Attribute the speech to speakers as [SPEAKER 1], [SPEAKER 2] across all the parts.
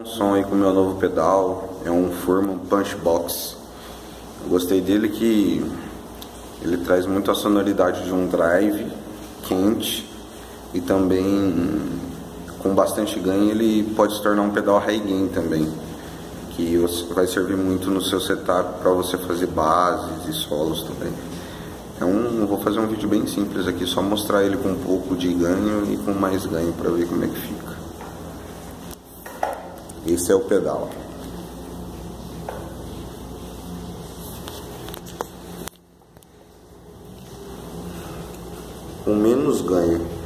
[SPEAKER 1] Um som aí com o meu novo pedal, é um Furman Punch Box. Eu gostei dele que ele traz muito a sonoridade de um drive quente e também com bastante ganho ele pode se tornar um pedal high gain também que vai servir muito no seu setup para você fazer bases e solos também. Então vou fazer um vídeo bem simples aqui, só mostrar ele com um pouco de ganho e com mais ganho para ver como é que fica. Esse é o pedal. Com menos ganho.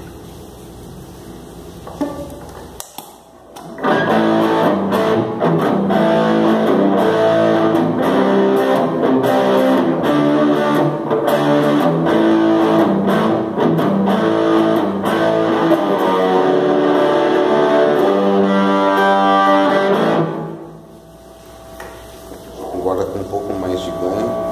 [SPEAKER 1] agora com um pouco mais de ganho.